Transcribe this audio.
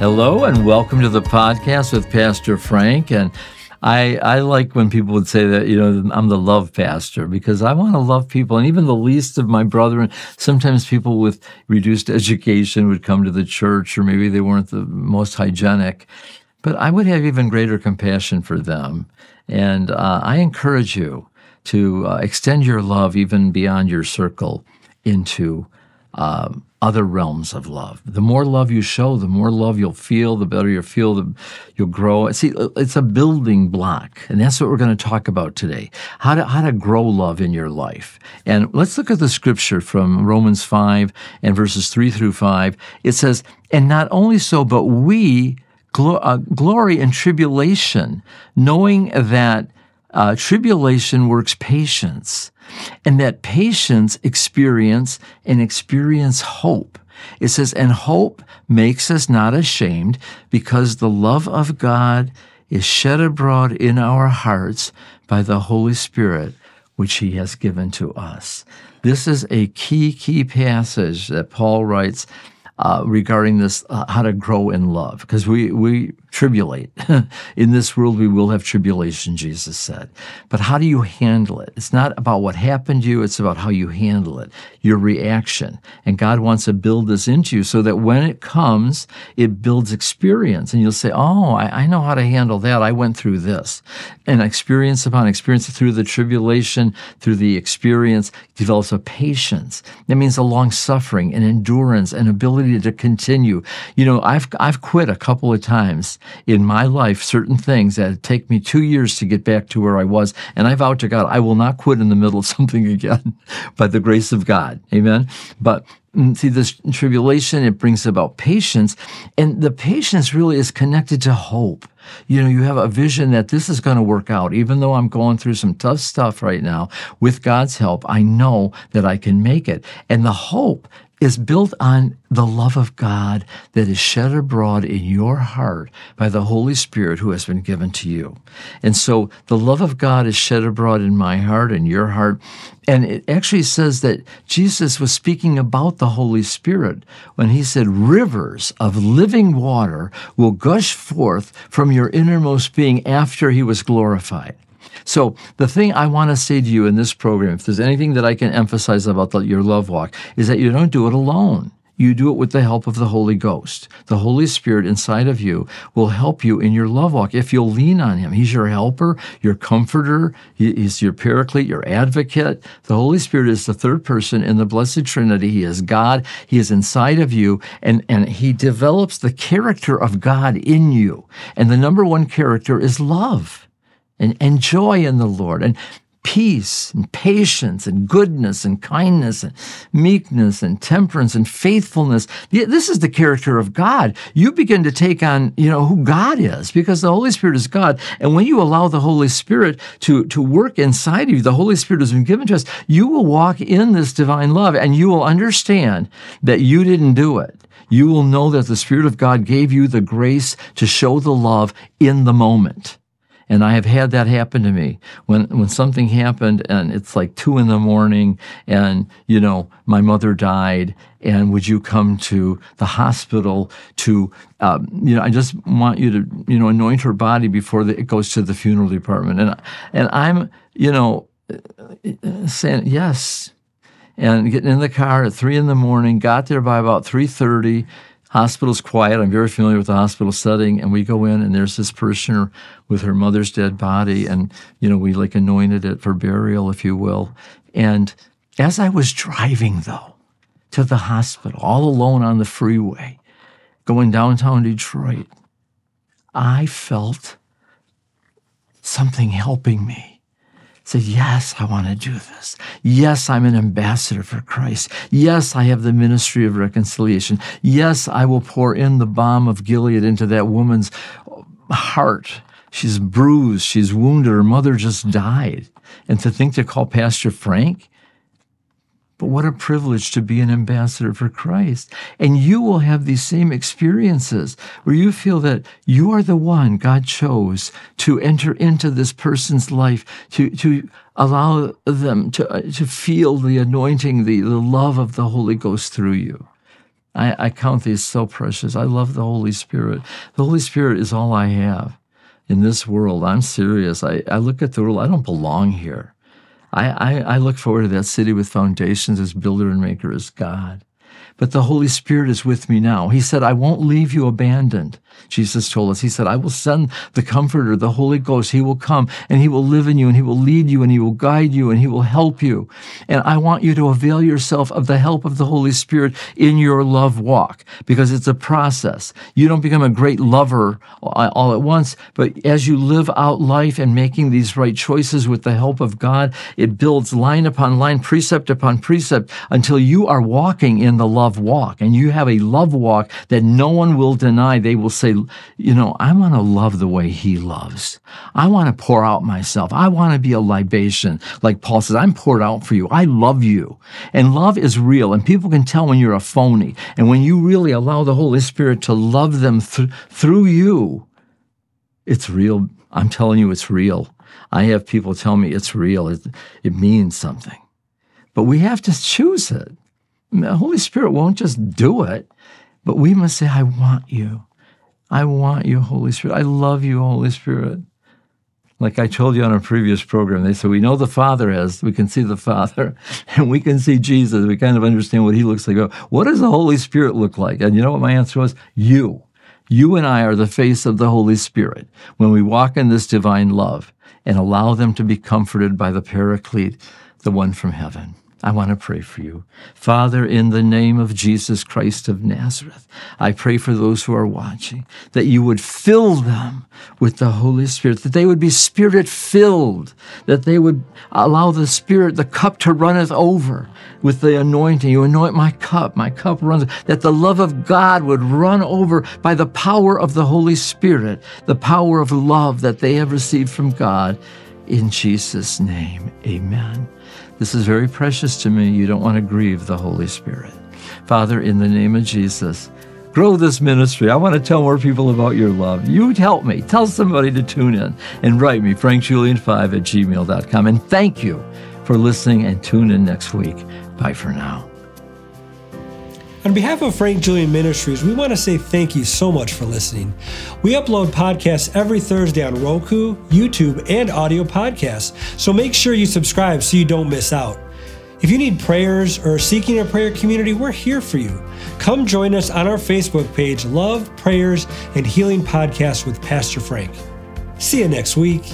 Hello and welcome to the podcast with Pastor Frank. And I, I like when people would say that, you know, I'm the love pastor because I want to love people. And even the least of my brethren, sometimes people with reduced education would come to the church or maybe they weren't the most hygienic. But I would have even greater compassion for them. And uh, I encourage you to uh, extend your love even beyond your circle into um, other realms of love. The more love you show, the more love you'll feel, the better you feel, the, you'll grow. See, it's a building block. And that's what we're going to talk about today. How to, how to grow love in your life. And let's look at the scripture from Romans 5 and verses 3 through 5. It says, And not only so, but we uh, glory in tribulation, knowing that uh, tribulation works patience, and that patience experience and experience hope. It says, and hope makes us not ashamed because the love of God is shed abroad in our hearts by the Holy Spirit, which He has given to us. This is a key, key passage that Paul writes uh, regarding this, uh, how to grow in love, because we, we tribulate. in this world, we will have tribulation, Jesus said. But how do you handle it? It's not about what happened to you, it's about how you handle it, your reaction. And God wants to build this into you so that when it comes, it builds experience. And you'll say, Oh, I, I know how to handle that. I went through this. And experience upon experience through the tribulation, through the experience, develops a patience. That means a long suffering, and endurance, and ability to continue. You know, I've, I've quit a couple of times in my life certain things that take me two years to get back to where I was. And I vowed to God, I will not quit in the middle of something again by the grace of God. Amen. But mm, see this tribulation it brings about patience and the patience really is connected to hope you know you have a vision that this is going to work out even though i'm going through some tough stuff right now with god's help i know that i can make it and the hope is built on the love of God that is shed abroad in your heart by the Holy Spirit who has been given to you. And so the love of God is shed abroad in my heart and your heart. And it actually says that Jesus was speaking about the Holy Spirit when he said, Rivers of living water will gush forth from your innermost being after he was glorified. So, the thing I want to say to you in this program, if there's anything that I can emphasize about the, your love walk, is that you don't do it alone. You do it with the help of the Holy Ghost. The Holy Spirit inside of you will help you in your love walk if you'll lean on Him. He's your helper, your comforter, He's your paraclete, your advocate. The Holy Spirit is the third person in the Blessed Trinity. He is God, He is inside of you, and, and He develops the character of God in you. And the number one character is love and, and joy in the Lord and peace and patience and goodness and kindness and meekness and temperance and faithfulness. This is the character of God. You begin to take on, you know, who God is because the Holy Spirit is God. And when you allow the Holy Spirit to, to work inside of you, the Holy Spirit has been given to us, you will walk in this divine love and you will understand that you didn't do it. You will know that the Spirit of God gave you the grace to show the love in the moment. And I have had that happen to me when, when something happened and it's like two in the morning and, you know, my mother died and would you come to the hospital to, um, you know, I just want you to, you know, anoint her body before the, it goes to the funeral department. And, and I'm, you know, saying, yes, and getting in the car at three in the morning, got there by about 3.30, Hospital's quiet. I'm very familiar with the hospital setting, and we go in, and there's this parishioner with her mother's dead body, and you know we like anointed it for burial, if you will. And as I was driving though to the hospital, all alone on the freeway, going downtown Detroit, I felt something helping me said, Yes, I want to do this. Yes, I'm an ambassador for Christ. Yes, I have the ministry of reconciliation. Yes, I will pour in the balm of Gilead into that woman's heart. She's bruised, she's wounded, her mother just died. And to think to call Pastor Frank but what a privilege to be an ambassador for Christ. And you will have these same experiences where you feel that you are the one God chose to enter into this person's life, to, to allow them to, uh, to feel the anointing, the, the love of the Holy Ghost through you. I, I count these so precious. I love the Holy Spirit. The Holy Spirit is all I have in this world. I'm serious. I, I look at the world, I don't belong here. I, I, I look forward to that city with foundations as builder and maker as God. But the Holy Spirit is with me now. He said, I won't leave you abandoned. Jesus told us, He said, I will send the Comforter, the Holy Ghost. He will come and He will live in you and He will lead you and He will guide you and He will help you. And I want you to avail yourself of the help of the Holy Spirit in your love walk because it's a process. You don't become a great lover all at once, but as you live out life and making these right choices with the help of God, it builds line upon line, precept upon precept until you are walking in the love walk and you have a love walk that no one will deny. They will say, you know, I want to love the way he loves. I want to pour out myself. I want to be a libation. Like Paul says, I'm poured out for you. I love you. And love is real. And people can tell when you're a phony. And when you really allow the Holy Spirit to love them th- through you, it's real. I'm telling you, it's real. I have people tell me it's real. It, it means something. But we have to choose it. The Holy Spirit won't just do it, but we must say, I want you. I want you, Holy Spirit. I love you, Holy Spirit. Like I told you on a previous program, they said, We know the Father has, we can see the Father, and we can see Jesus. We kind of understand what he looks like. What does the Holy Spirit look like? And you know what my answer was? You. You and I are the face of the Holy Spirit when we walk in this divine love and allow them to be comforted by the Paraclete, the one from heaven. I want to pray for you. Father, in the name of Jesus Christ of Nazareth, I pray for those who are watching that you would fill them with the Holy Spirit, that they would be spirit filled, that they would allow the Spirit, the cup to runneth over with the anointing. You anoint my cup, my cup runs, that the love of God would run over by the power of the Holy Spirit, the power of love that they have received from God. In Jesus' name, amen. This is very precious to me. You don't want to grieve the Holy Spirit. Father, in the name of Jesus, grow this ministry. I want to tell more people about your love. You help me. Tell somebody to tune in and write me, frankjulian5 at gmail.com. And thank you for listening and tune in next week. Bye for now. On behalf of Frank Julian Ministries, we want to say thank you so much for listening. We upload podcasts every Thursday on Roku, YouTube, and audio podcasts, so make sure you subscribe so you don't miss out. If you need prayers or seeking a prayer community, we're here for you. Come join us on our Facebook page, Love, Prayers, and Healing Podcast with Pastor Frank. See you next week.